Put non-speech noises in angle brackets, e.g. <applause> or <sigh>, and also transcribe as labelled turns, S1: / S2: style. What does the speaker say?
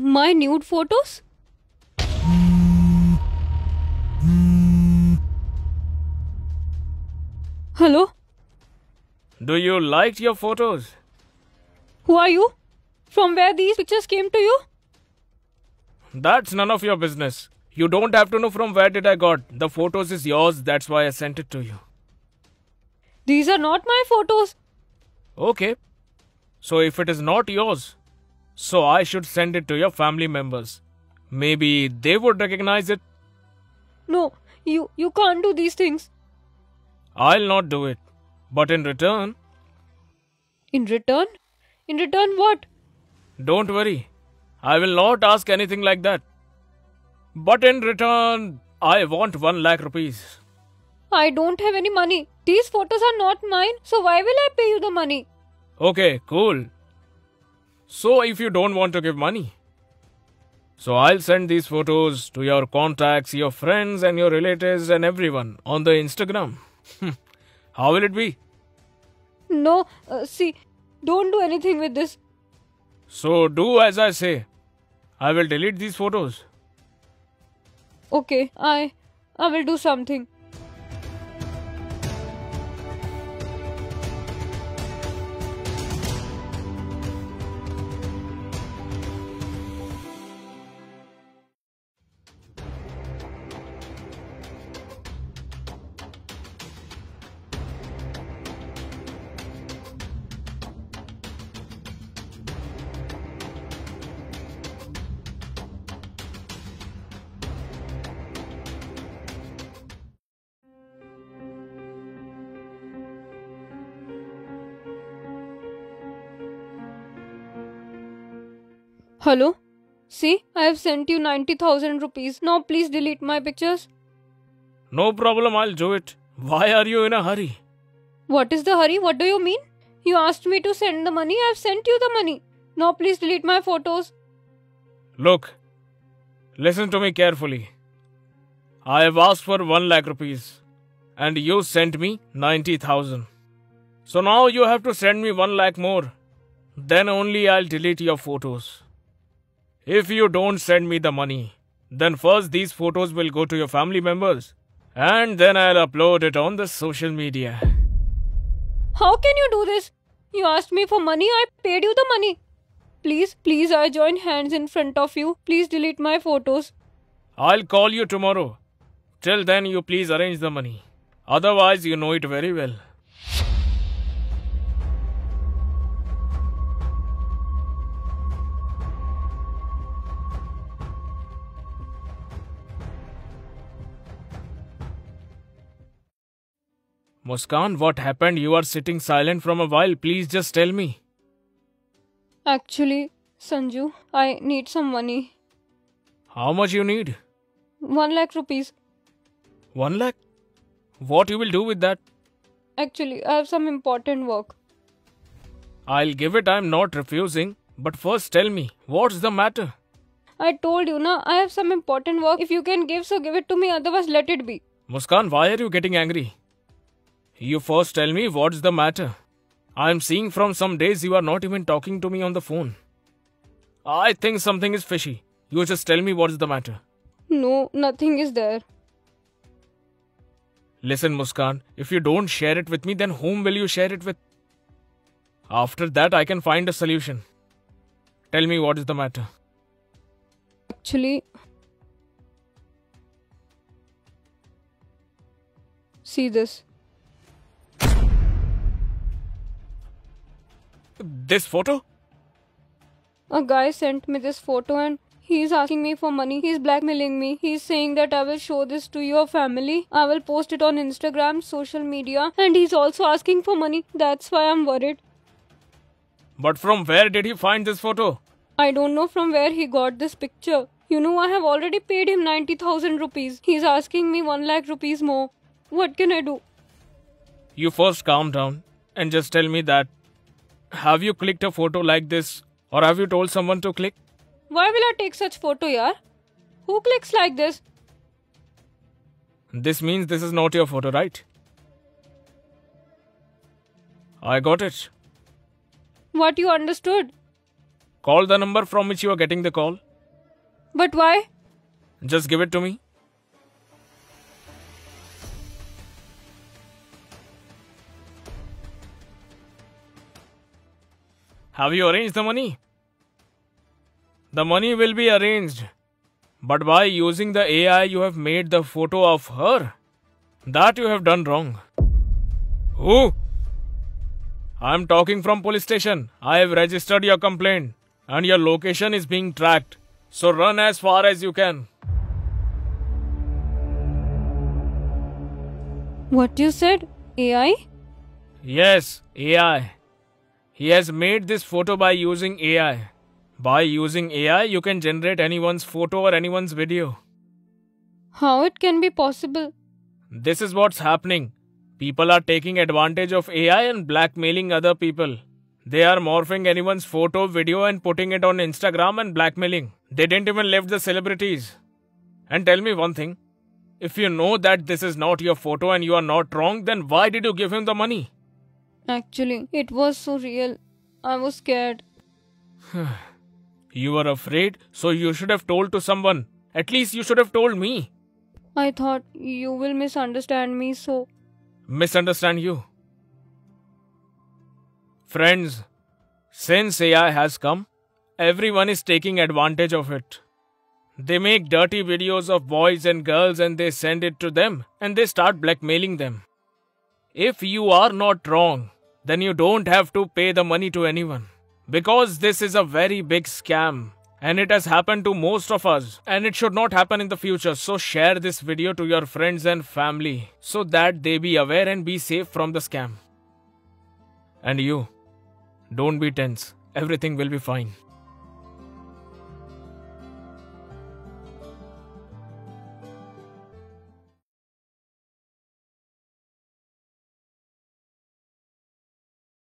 S1: My nude photos? Hello?
S2: Do you like your photos?
S1: Who are you? From where these pictures came to you?
S2: That's none of your business. You don't have to know from where did I got. The photos is yours, that's why I sent it to you.
S1: These are not my photos.
S2: Okay. So if it is not yours, so I should send it to your family members. Maybe they would recognize it.
S1: No, you you can't do these things.
S2: I'll not do it. But in return,
S1: In return? In return what?
S2: don't worry. I will not ask anything like that. But in return, I want one lakh rupees.
S1: I don't have any money. These photos are not mine, so why will I pay you the money?
S2: Okay, cool. So if you don't want to give money, so I'll send these photos to your contacts, your friends, and your relatives, and everyone on the Instagram. How will it be?
S1: No, uh, see, don't do anything with this.
S2: So do as I say. I will delete these photos.
S1: Okay, I I will do something. Hello? See, I have sent you 90,000 rupees. Now please delete my pictures.
S2: No problem, I'll do it. Why are you in a hurry?
S1: What is the hurry? What do you mean? You asked me to send the money. I have sent you the money. Now please delete my photos.
S2: Look, listen to me carefully. I have asked for 1 lakh rupees and you sent me 90,000. So now you have to send me 1 lakh more. Then only I'll delete your photos. If you don't send me the money, then first these photos will go to your family members and then I'll upload it on the social media.
S1: How can you do this? You asked me for money. I paid you the money. Please, please, I join hands in front of you. Please delete my photos.
S2: I'll call you tomorrow. Till then, you please arrange the money. Otherwise, you know it very well. Muskan, what happened? You are sitting silent from a while. Please just tell me.
S1: Actually, Sanju, I need some money.
S2: How much you need?
S1: One lakh rupees.
S2: One lakh? What you will do with that?
S1: Actually, I have some important work.
S2: I'll give it, I'm not refusing. But first tell me, what's the matter?
S1: I told you, na, I have some important work. If you can give, so give it to me. Otherwise, let it be.
S2: Muskan, why are you getting angry? You first tell me what's the matter. I'm seeing from some days you are not even talking to me on the phone. I think something is fishy. You just tell me what's the matter.
S1: No, nothing is there.
S2: Listen, Muskan, if you don't share it with me, then whom will you share it with? After that, I can find a solution. Tell me what is the matter.
S1: Actually, see this.
S2: This photo?
S1: A guy sent me this photo and he's asking me for money. He's blackmailing me. He's saying that I will show this to your family. I will post it on Instagram, social media, and he's also asking for money. That's why I'm worried.
S2: But from where did he find this photo?
S1: I don't know from where he got this picture. You know, I have already paid him 90,000 rupees. He's asking me 1 lakh rupees more. What can I do?
S2: You first calm down and just tell me that. Have you clicked a photo like this or have you told someone to click?
S1: Why will I take such photo, yaar? Who clicks like this?
S2: This means this is not your photo, right? I got it.
S1: What you understood?
S2: Call the number from which you are getting the call
S1: But why?
S2: Just give it to me. Have you arranged the money? The money will be arranged. But by using the AI, you have made the photo of her. That you have done wrong. Who? I'm talking from police station. I have registered your complaint and your location is being tracked. So run as far as you can.
S1: What you said? AI?
S2: Yes, AI. He has made this photo by using AI. By using AI, you can generate anyone's photo or anyone's video.
S1: How it can be possible?
S2: This is what's happening. People are taking advantage of AI and blackmailing other people. They are morphing anyone's photo, video, and putting it on Instagram and blackmailing. They didn't even lift the celebrities. And tell me one thing if you know that this is not your photo and you are not wrong, then why did you give him the money?
S1: Actually, it was so real. I was scared. <sighs>
S2: You were afraid, so you should have told to someone. At least you should have told me.
S1: I thought you will misunderstand me, so.
S2: Misunderstand you. Friends, since AI has come, everyone is taking advantage of it. They make dirty videos of boys and girls and they send it to them and they start blackmailing them. If you are not wrong, then you don't have to pay the money to anyone. Because this is a very big scam and it has happened to most of us and it should not happen in the future. So share this video to your friends and family so that they be aware and be safe from the scam. And you, don't be tense. Everything will be fine.